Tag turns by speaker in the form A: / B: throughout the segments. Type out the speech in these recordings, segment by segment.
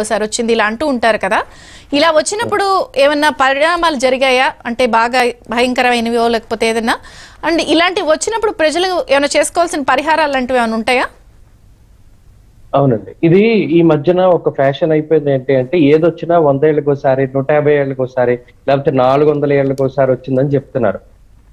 A: ఒకసారి వచ్చింది ఇలా అంటూ ఉంటారు కదా. ఇలా వచ్చినప్పుడు ఏమన్నా పరిణామాలు జరిగాయా? అంటే బాగా భయంకరమైనవో లేకపోతే ఏదన్నా? అండ్ ఇలాంటివి వచ్చినప్పుడు ప్రజలు ఏమైనా చేసుకోవాల్సిన పరిహారాలు లాంటివి ఏమైనా ఉంటాయా?
B: అవునండి. ఇది ఈ మధ్యన ఒక ఫ్యాషన్ అయిపోయింది ఏంటి అంటే ఏదొచ్చినా వంద ఏళ్ళకోసారి ఒకసారి నూట యాభై ఏళ్ళకోసారి ఒకసారి లేకపోతే నాలుగు వందల ఏళ్ళకోసారి వచ్చిందని చెప్తున్నారు.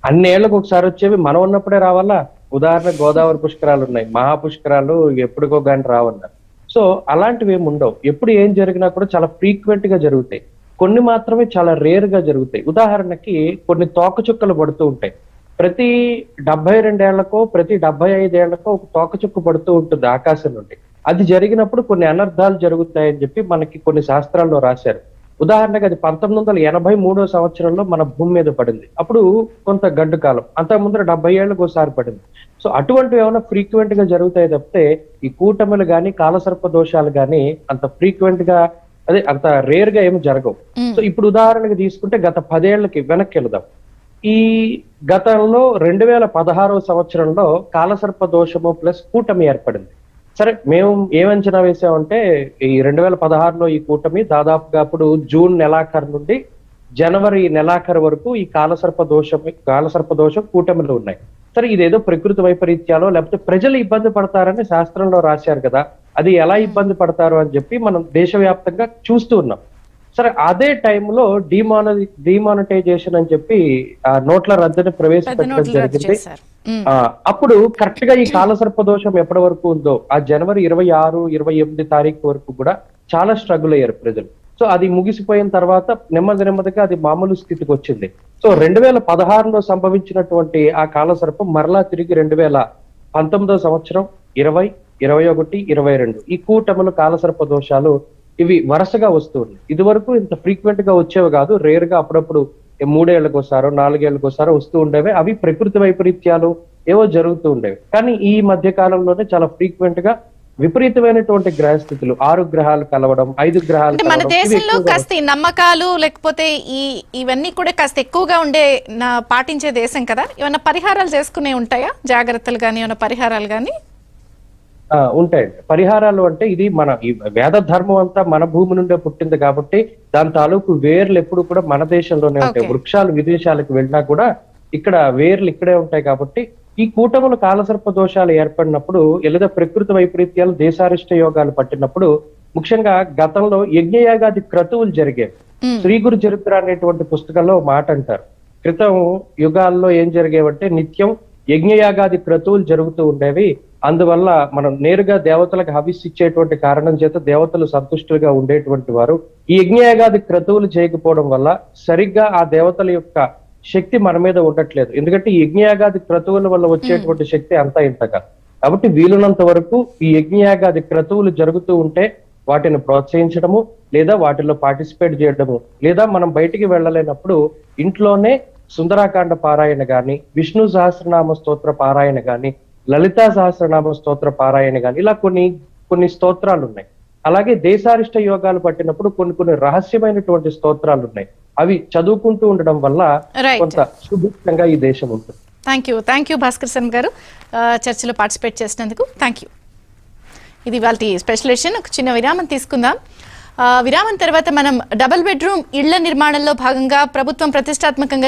B: అన్ని ఏళ్ళకు ఒకసారి వచ్చేవి మనం ఉన్నప్పుడే రావాలా? ఉదాహరణ గోదావరి పుష్కరాలు ఉన్నాయి. మహా పుష్కరాలు ఎప్పుడుకో కానీ రావన్నారు. సో అలాంటివి ఏమి ఉండవు. ఎప్పుడు ఏం జరిగినా కూడా చాలా ఫ్రీక్వెంట్గా జరుగుతాయి. కొన్ని మాత్రమే చాలా రేర్గా జరుగుతాయి. ఉదాహరణకి కొన్ని తోకచుక్కలు పడుతూ ఉంటాయి. ప్రతి డెబ్బై రెండేళ్ళకో ప్రతి డెబ్బై ఐదేళ్ళకో ఒక తోకచుక్క పడుతూ ఉంటుంది ఆకాశం నుండి. అది జరిగినప్పుడు కొన్ని అనర్థాలు జరుగుతాయని చెప్పి మనకి కొన్ని శాస్త్రాల్లో రాశారు. ఉదాహరణకి అది పంతొమ్మిది వందల ఎనభై మూడో సంవత్సరంలో మన భూమి మీద పడింది. అప్పుడు కొంత గడ్డు కాలం అంత ముందర డెబ్బై ఏళ్ళకు ఒకసారి పడింది. సో అటువంటివి ఏమైనా ఫ్రీక్వెంట్గా జరుగుతాయి తప్పితే ఈ కూటములు గాని కాలసర్ప దోషాలు గాని అంత ఫ్రీక్వెంట్గా అదే అంత రేర్గా ఏమి జరగవు. సో ఇప్పుడు ఉదాహరణకి తీసుకుంటే గత పదేళ్ళకి వెనక్కి వెళదాం. ఈ గతంలో రెండు వేల పదహారవ సంవత్సరంలో కాలసర్ప దోషము ప్లస్ కూటమి ఏర్పడింది. సరే మేము ఏమంచనా అంచనా వేసామంటే ఈ రెండు వేల పదహారులో ఈ కూటమి దాదాపుగా అప్పుడు జూన్ నెలాఖరు నుండి జనవరి నెలాఖరు వరకు ఈ కాలసర్ప దోషం కాలసర్ప దోషం కూటమిలో ఉన్నాయి. సరే ఇదేదో ప్రకృతి వైపరీత్యాలో లేకపోతే ప్రజలు ఇబ్బంది పడతారని శాస్త్రంలో రాశారు కదా అది ఎలా ఇబ్బంది పడతారు అని చెప్పి మనం దేశవ్యాప్తంగా చూస్తూ ఉన్నాం. సరే అదే టైంలో డిమాన డిమానిటైజేషన్ అని చెప్పి ఆ నోట్ల రద్దుని ప్రవేశపెట్టడం జరిగింది. అప్పుడు కరెక్ట్గా ఈ కాలసర్ప దోషం ఎప్పటి వరకు ఉందో ఆ జనవరి ఇరవై ఆరు ఇరవై ఎనిమిది తారీఖు వరకు కూడా చాలా స్ట్రగుల్ అయ్యారు ప్రజలు. సో అది ముగిసిపోయిన తర్వాత నెమ్మది నెమ్మదిగా అది మామూలు స్థితికి వచ్చింది. సో రెండు వేల పదహారులో సంభవించినటువంటి ఆ కాలసర్పం మరలా తిరిగి రెండు వేల పంతొమ్మిదో సంవత్సరం ఇరవై ఇరవై ఒకటి ఇరవై రెండు ఈ కూటములు కాలసర్ప దోషాలు ఇవి వరుసగా వస్తూ ఉన్నాయి. ఇది వరకు ఇంత ఫ్రీక్వెంట్గా వచ్చేవి కాదు రేర్గా అప్పుడప్పుడు మూడేళ్ళకోసారో నాలుగేళ్ళకోసారో వస్తూ ఉండేవి. అవి ప్రకృతి వైపరీత్యాలు ఏవో జరుగుతూ ఉండేవి. కానీ ఈ మధ్య కాలంలోనే చాలా ఫ్రీక్వెంట్గా విపరీతమైనటువంటి గ్రహస్థితులు ఆరు గ్రహాలు కలవడం ఐదు గ్రహాలు
A: మన దేశంలో కాస్త నమ్మకాలు లేకపోతే ఈ ఇవన్నీ కూడా కాస్త ఎక్కువగా ఉండే పాటించే దేశం కదా? ఏమైనా పరిహారాలు చేసుకునే ఉంటాయా? జాగ్రత్తలు కానీ ఏమైనా పరిహారాలు కానీ
B: ఉంటాయండి పరిహారాలు అంటే ఇది మన ఈ వేద ధర్మం అంతా మన భూమి నుండే పుట్టింది కాబట్టి దాని తాలూకు వేర్లు ఎప్పుడు కూడా మన దేశంలోనే ఉంటాయి. వృక్షాలు విదేశాలకు వెళ్ళినా కూడా ఇక్కడ వేర్లు ఇక్కడే ఉంటాయి కాబట్టి ఈ కూటములు కాలసర్ప దోషాలు ఏర్పడినప్పుడు లేదా ప్రకృతి వైపరీత్యాలు దేశారిష్ట యోగాలు పట్టినప్పుడు ముఖ్యంగా గతంలో యజ్ఞయాగాది క్రతువులు జరిగేవి. శ్రీ గురు చరిత్ర అనేటువంటి పుస్తకంలో మాట అంటారు. క్రితం యుగాల్లో ఏం జరిగేవంటే నిత్యం యజ్ఞయాగాది క్రతువులు జరుగుతూ ఉండేవి. అందువల్ల మనం నేరుగా దేవతలకు హవిస్ ఇచ్చేటువంటి కారణం చేత దేవతలు సంతుష్టులుగా ఉండేటువంటి వారు. ఈ యజ్ఞయాగాది క్రతువులు చేయకపోవడం వల్ల సరిగ్గా ఆ దేవతల యొక్క శక్తి మన మీద ఉండట్లేదు. ఎందుకంటే ఈ యజ్ఞయాగాది క్రతువుల వల్ల వచ్చేటువంటి శక్తి అంతా ఇంతగా కాబట్టి వీలున్నంత వరకు ఈ యజ్ఞయాగాది క్రతువులు జరుగుతూ ఉంటే వాటిని ప్రోత్సహించడము లేదా వాటిలో పార్టిసిపేట్ చేయడము లేదా మనం బయటికి వెళ్ళలేనప్పుడు ఇంట్లోనే సుందరాకాండ పారాయణ గాని విష్ణు సహస్రనామ స్తోత్ర పారాయణ గాని లలితా సహస్రనామ స్తోత్ర పారాయణ గాని ఇలా కొన్ని కొన్ని స్తోత్రాలు ఉన్నాయి అలాగే దేశారిష్ట యోగాలు పట్టినప్పుడు కొన్ని కొన్ని రహస్యమైనటువంటి స్తోత్రాలు ఉన్నాయి అవి చదువుకుంటూ ఉండడం వల్ల కొంత సుభిక్షంగా ఈ దేశం ఉంటుంది.
A: Thank you thank you Bhaskar Sharma garu. చర్చలో పార్టిసిపేట్ చేసినందుకు థ్యాంక్ యూ ఇది వాళ్ళ స్పెషల్ ఎడిషన్ ఒక చిన్న విరామం తీసుకుందాం. విరామం తర్వాత మనం డబుల్ బెడ్రూమ్ ఇళ్ళ నిర్మాణంలో భాగంగా ప్రభుత్వం ప్రతిష్టాత్మకంగా